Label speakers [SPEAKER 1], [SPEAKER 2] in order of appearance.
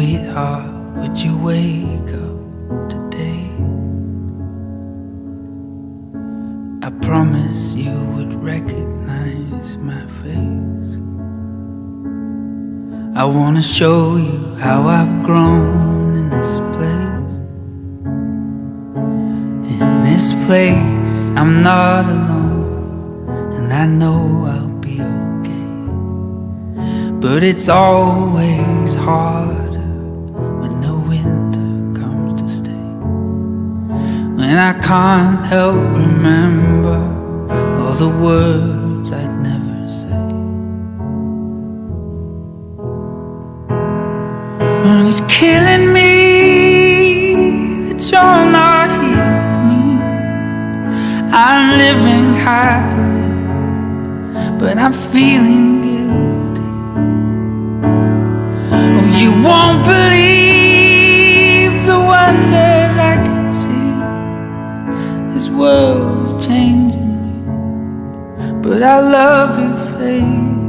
[SPEAKER 1] Sweetheart, would you wake up today? I promise you would recognize my face. I wanna show you how I've grown in this place. In this place, I'm not alone, and I know I'll be okay. But it's always harder When I can't help remember all the words I'd never say. And it's killing me that you're not here with me. I'm living happily, but I'm feeling but I love you, faith.